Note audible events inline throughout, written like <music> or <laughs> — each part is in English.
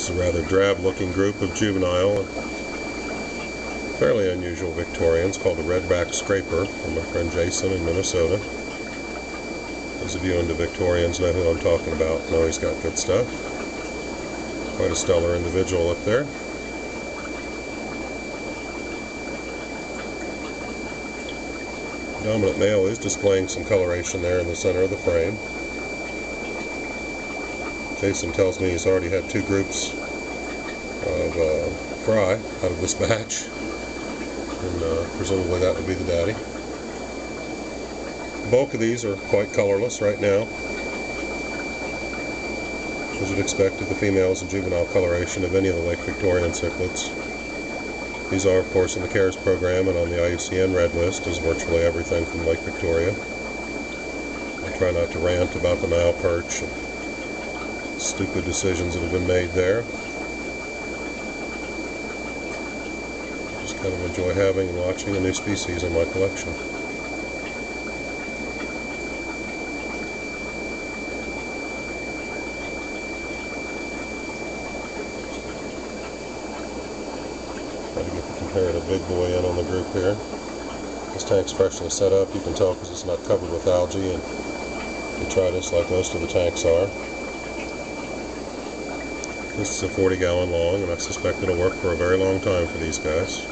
This is a rather drab looking group of juvenile, fairly unusual Victorians called the redback scraper from my friend Jason in Minnesota. Those of you into Victorians know who I'm talking about, know he's got good stuff. Quite a stellar individual up there. Dominant male is displaying some coloration there in the center of the frame. Jason tells me he's already had two groups of uh, fry out of this <laughs> batch, and uh, presumably that would be the daddy. The bulk of these are quite colorless right now. As you'd expect of the females and juvenile coloration of any of the Lake Victorian cichlids. These are, of course, in the CARES program and on the IUCN red list is virtually everything from Lake Victoria. I try not to rant about the Nile perch stupid decisions that have been made there. Just kind of enjoy having and watching a new species in my collection. Try to get the comparative big boy in on the group here. This tank's freshly set up. You can tell because it's not covered with algae and detritus like most of the tanks are. This is a 40 gallon long and I suspect it'll work for a very long time for these guys.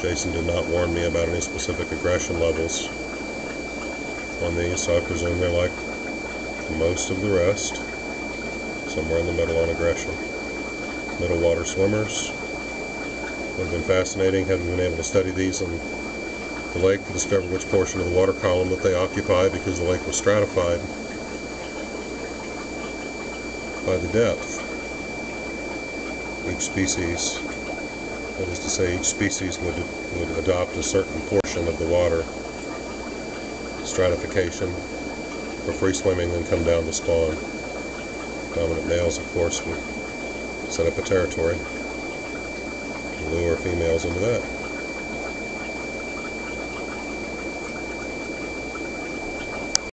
Jason did not warn me about any specific aggression levels on these, so I presume they're like most of the rest somewhere in the middle on aggression. Middle water swimmers. Would have been fascinating having been able to study these in the lake to discover which portion of the water column that they occupy because the lake was stratified by the depth. Each species, that is to say, each species would, would adopt a certain portion of the water stratification for free swimming, then come down to spawn. Dominant males, of course, would set up a territory and lure females into that.